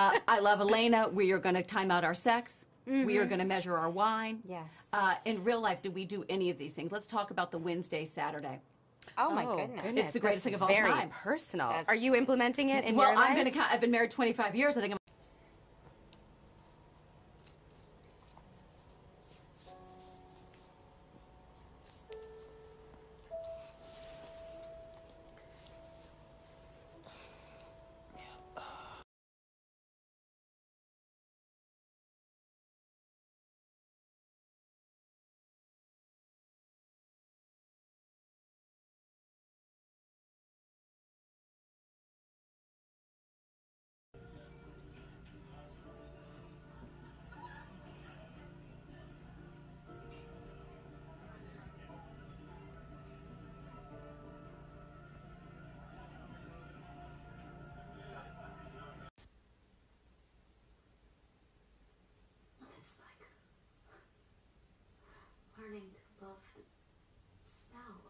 Uh, I love Elena. We are going to time out our sex. We are going to measure our wine. Yes. Uh, in real life, do we do any of these things? Let's talk about the Wednesday, Saturday. Oh my goodness. It's the greatest thing of all Very time. personal. That's- Are you implementing it in well, your life? I'm going to. I've been married 25 years. I think I'm. Learning to love the smell